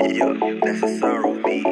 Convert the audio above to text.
Yeah, that's a sorrow me.